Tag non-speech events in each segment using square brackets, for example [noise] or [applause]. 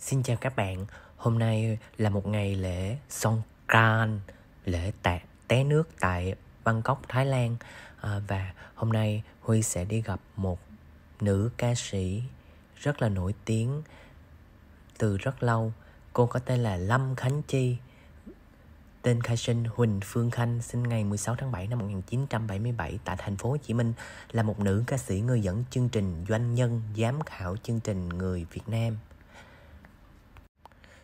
Xin chào các bạn, hôm nay là một ngày lễ Songkran, lễ tạ, té nước tại Bangkok, Thái Lan à, Và hôm nay Huy sẽ đi gặp một nữ ca sĩ rất là nổi tiếng từ rất lâu Cô có tên là Lâm Khánh Chi Tên khai sinh Huỳnh Phương Khanh sinh ngày 16 tháng 7 năm 1977 tại thành phố Hồ Chí Minh là một nữ ca sĩ người dẫn chương trình doanh nhân giám khảo chương trình người Việt Nam.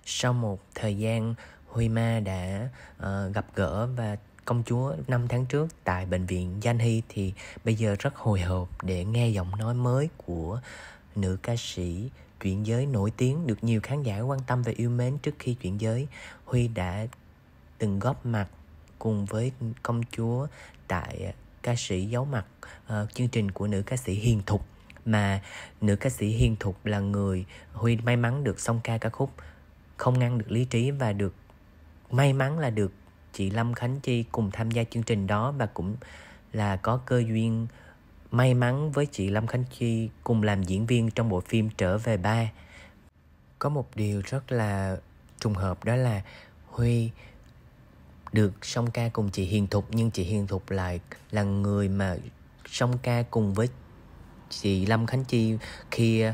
Sau một thời gian Huy Ma đã uh, gặp gỡ và công chúa 5 tháng trước tại bệnh viện Danh Hy thì bây giờ rất hồi hộp để nghe giọng nói mới của nữ ca sĩ chuyển giới nổi tiếng được nhiều khán giả quan tâm và yêu mến trước khi chuyển giới. Huy đã từng góp mặt cùng với công chúa tại ca sĩ giấu mặt uh, chương trình của nữ ca sĩ Hiền Thục mà nữ ca sĩ Hiền Thục là người Huy may mắn được song ca ca khúc không ngăn được lý trí và được may mắn là được chị Lâm Khánh Chi cùng tham gia chương trình đó và cũng là có cơ duyên may mắn với chị Lâm Khánh Chi cùng làm diễn viên trong bộ phim Trở về ba. Có một điều rất là trùng hợp đó là Huy được song ca cùng chị Hiền Thục, nhưng chị Hiền Thục lại là người mà song ca cùng với chị Lâm Khánh Chi khi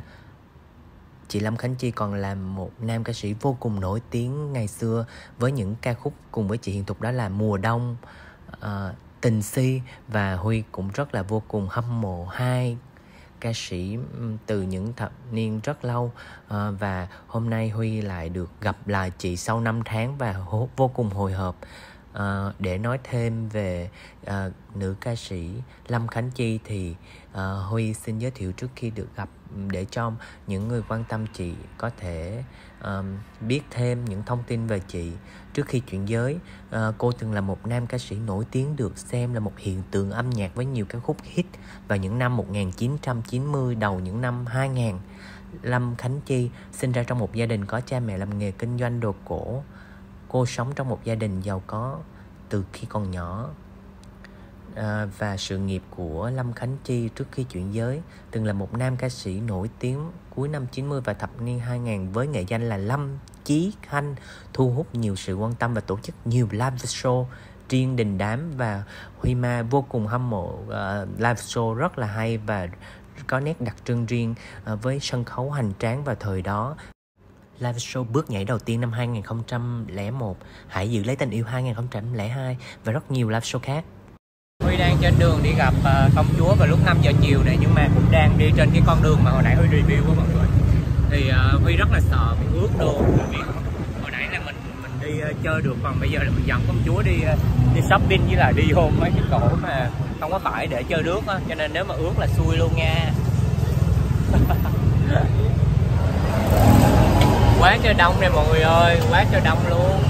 chị Lâm Khánh Chi còn là một nam ca sĩ vô cùng nổi tiếng ngày xưa với những ca khúc cùng với chị Hiền Thục đó là Mùa Đông, uh, Tình Si và Huy cũng rất là vô cùng hâm mộ hai ca sĩ từ những thập niên rất lâu. À, và hôm nay Huy lại được gặp lại chị sau 5 tháng và vô cùng hồi hộp uh, để nói thêm về uh, nữ ca sĩ Lâm Khánh Chi thì uh, Huy xin giới thiệu trước khi được gặp để cho những người quan tâm chị có thể um, biết thêm những thông tin về chị trước khi chuyển giới. Uh, cô từng là một nam ca sĩ nổi tiếng được xem là một hiện tượng âm nhạc với nhiều ca khúc hit vào những năm 1990 đầu những năm 2000 Lâm Khánh Chi sinh ra trong một gia đình có cha mẹ làm nghề kinh doanh đồ cổ cô sống trong một gia đình giàu có từ khi còn nhỏ. À, và sự nghiệp của Lâm Khánh Chi trước khi chuyển giới từng là một nam ca sĩ nổi tiếng cuối năm 90 và thập niên 2000 với nghệ danh là Lâm Chí Khanh thu hút nhiều sự quan tâm và tổ chức nhiều live show riêng đình đám và Huy Ma vô cùng hâm mộ. Uh, live show rất là hay và có nét đặc trưng riêng uh, với sân khấu hành tráng vào thời đó live show bước nhảy đầu tiên năm 2001 Hãy giữ lấy tình yêu 2002 và rất nhiều live show khác. Huy đang trên đường đi gặp ờ, công chúa vào lúc 5 giờ chiều này nhưng mà cũng đang đi trên cái con đường mà hồi nãy Huy review của mọi người. Thì uh, Huy rất là sợ bị ướt đồ vì hồi nãy là mình mình đi uh, chơi được còn bây giờ là mình dẫn công chúa đi uh, đi shopping với là đi hôn mấy cái cổ mà không có phải để chơi nước á cho nên nếu mà ướt là xui luôn nha. [laughs] quá trời đông này mọi người ơi quá trời đông luôn.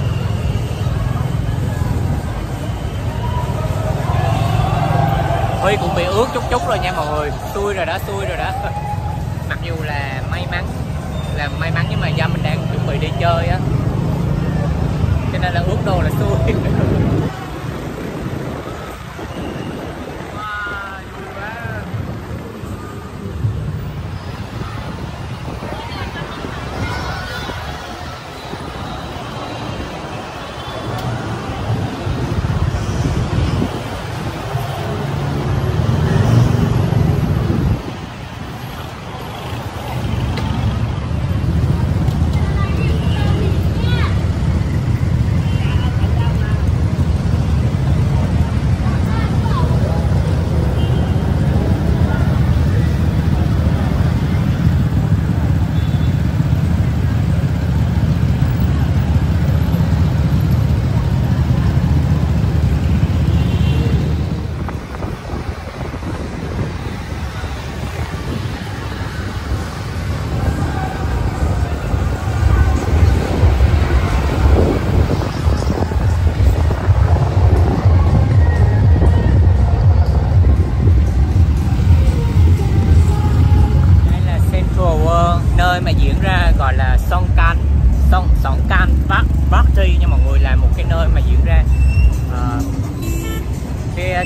Huy cũng bị ướt chút chút rồi nha mọi người, xui rồi đó, xui rồi đó. [laughs] Mặc dù là may mắn, là may mắn nhưng mà do mình đang chuẩn bị đi chơi á. Cho nên là ướt đồ là xui. [laughs]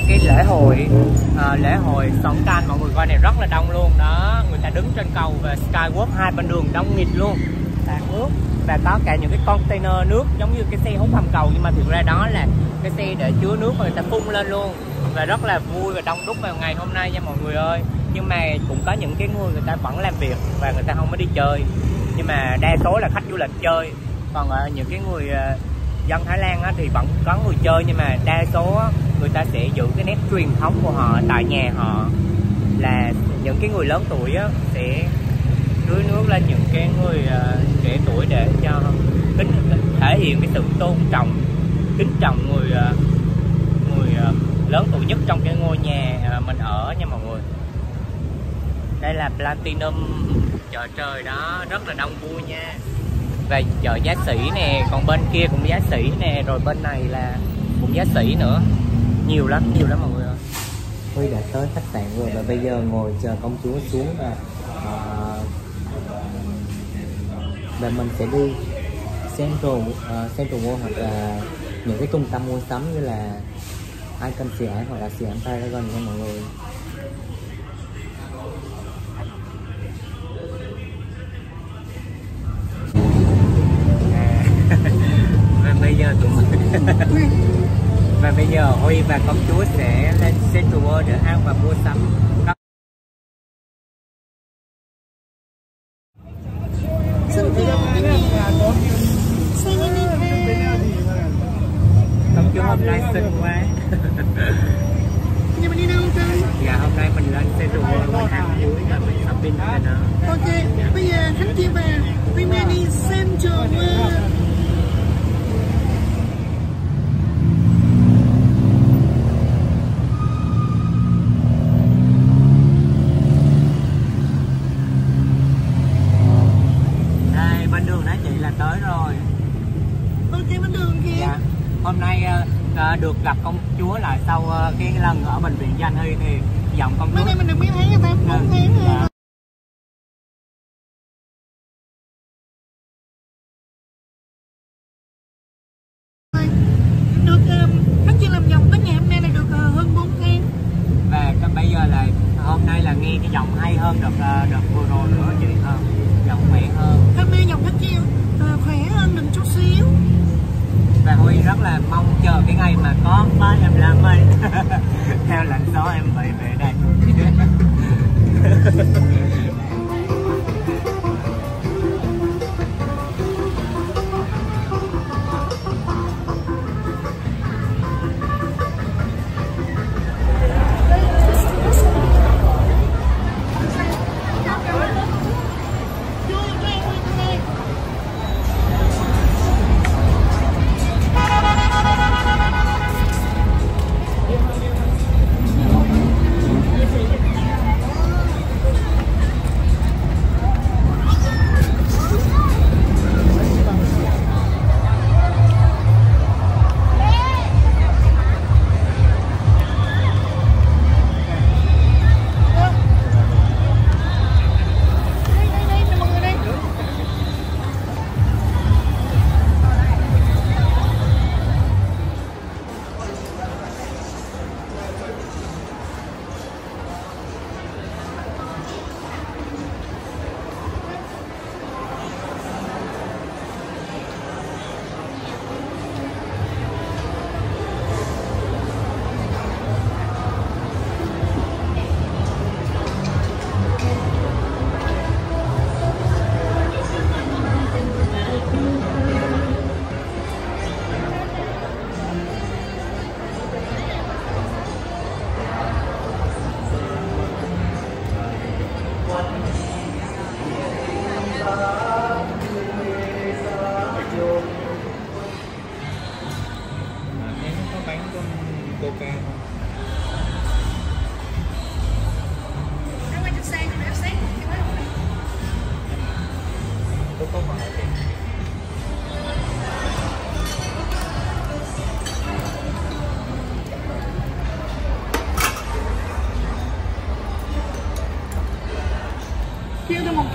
cái lễ hội à, lễ hội Songkran mọi người coi này rất là đông luôn. Đó người ta đứng trên cầu và skywalk hai bên đường đông nghịt luôn. Tạt nước và có cả những cái container nước giống như cái xe hút hầm cầu nhưng mà thực ra đó là cái xe để chứa nước mà người ta phun lên luôn. Và rất là vui và đông đúc vào ngày hôm nay nha mọi người ơi. Nhưng mà cũng có những cái người người ta vẫn làm việc và người ta không có đi chơi. Nhưng mà đa số là khách du lịch chơi. Còn ờ, những cái người ờ, dân Thái Lan á, thì vẫn có người chơi nhưng mà đa số người ta sẽ giữ cái nét truyền thống của họ tại nhà họ. Là những cái người lớn tuổi á, sẽ tưới nước lên những cái người uh, trẻ tuổi để cho kính thể hiện cái sự tôn trọng kính trọng người uh, người uh, lớn tuổi nhất trong cái ngôi nhà uh, mình ở nha mọi người. Đây là Platinum. Chợ trời đó rất là đông vui nha và chợ giá sĩ nè còn bên kia cũng giá sĩ nè rồi bên này là cũng giá sĩ nữa. Nhiều lắm nhiều lắm mọi người ơi. Huy đã tới khách sạn rồi và bây giờ ngồi chờ công chúa xuống và uh, và mình sẽ đi Central uh, Central World hoặc là những cái trung tâm mua sắm như là Icon Siam hoặc là Siam Paragon nha mọi người. [laughs] và bây giờ Huy và công chúa sẽ lên Central World để ăn và mua sắm. Công chúa hôm nay xinh quá. Nhưng mà đi đâu cơ? dạ hôm nay mình lên Central World mình ăn cuối và mình shopping cho nó Ok, bây giờ Khánh Huy Mai đi Central World đây bên đường đó chị là tới rồi Ok, bên đường kìa dạ hôm nay ờ, được gặp công chúa lại sau ờ, cái lần ở bệnh viện Danh Hy thì giọng công Mấy chúa. nay mình được mấy tháng người ta? 4 tháng rồi. Hôm nay là được hơn 4 tháng. Và cái bây giờ là hôm nay là nghe cái giọng hay hơn đợt đợt vừa rồi nữa chị. Hơn giọng khỏe hơn. Hôm nay Khánh chia ờ, khỏe hơn mình chút xíu và Huy rất là mong chờ cái ngày mà có ba em làm ơi. [laughs] Theo lệnh gió em vậy về đây. [laughs]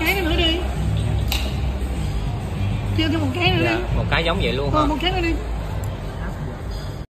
cái nữa đi. Kêu thêm một cái nữa dạ đi. một cái giống vậy luôn hả? một cái nữa đi